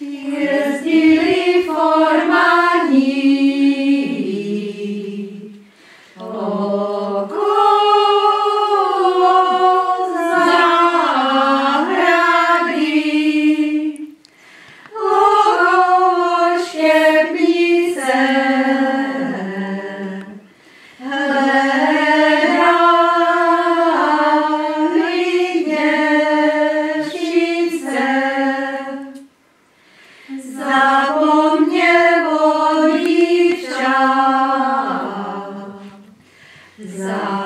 Jezdili formani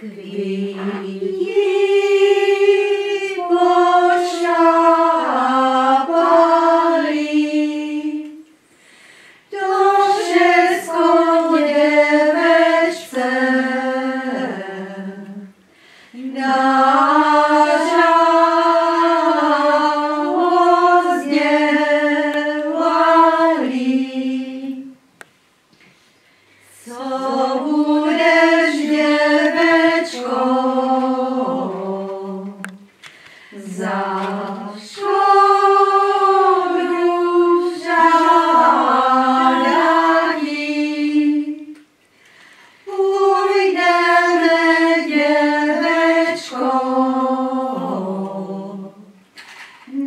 Kvíti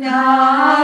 na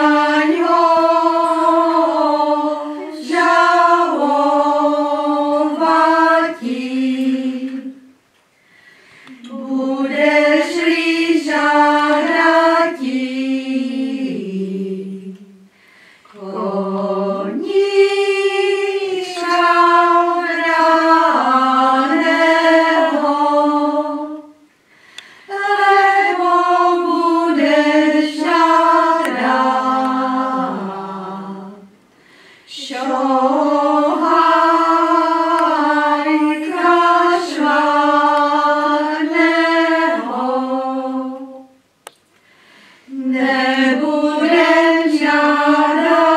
Nebudem žádat.